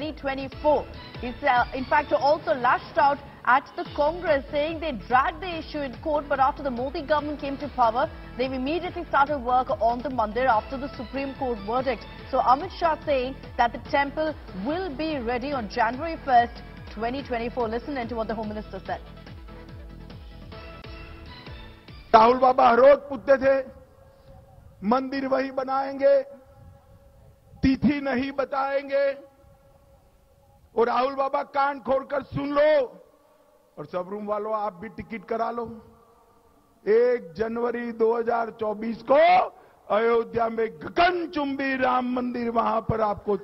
2024. He's uh, in fact also lashed out at the Congress saying they dragged the issue in court but after the Modi government came to power they've immediately started work on the mandir after the Supreme Court verdict. So Amit Shah saying that the temple will be ready on January 1st, 2024. Listen into what the Home Minister said. Rahul बाबा हर रोज पूछते थे मंदिर वही बनाएंगे तिथि नहीं बताएंगे और राहुल बाबा कान खोलकर सुन लो और सब रूम वालों, आप भी टिकट करा लो। एक जनवरी 2024 को अयोध्या में गगनचुंबी राम मंदिर वहाँ पर आपको